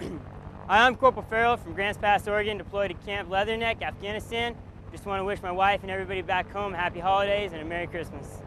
Hi, I'm Corporal Ferrell from Grants Pass, Oregon, deployed to Camp Leatherneck, Afghanistan. Just want to wish my wife and everybody back home happy holidays and a Merry Christmas.